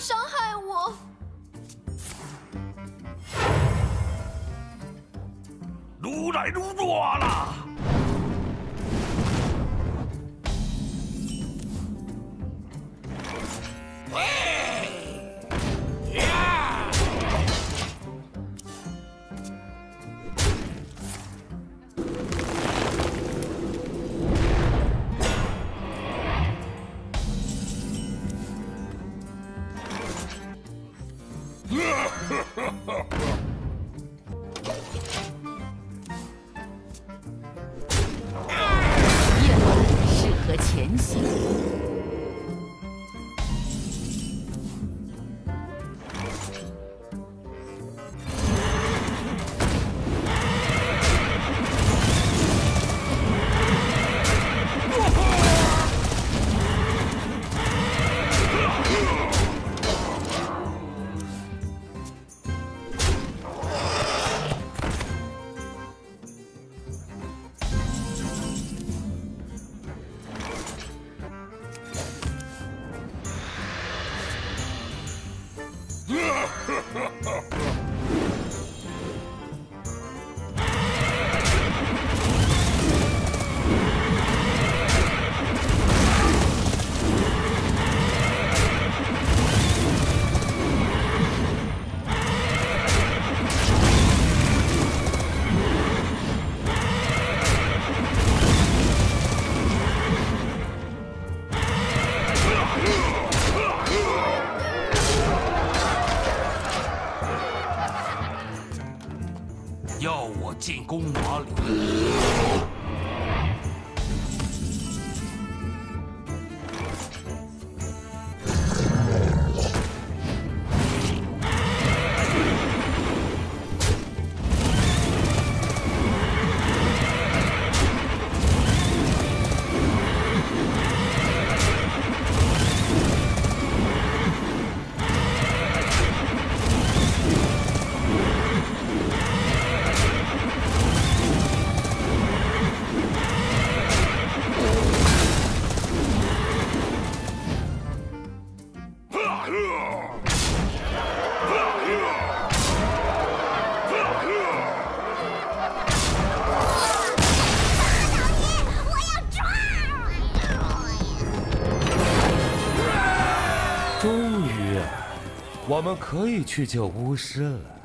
伤害我！如来如抓了！Ha ha! Ha ha ha! 进攻哪里？终于，我们可以去救巫师了。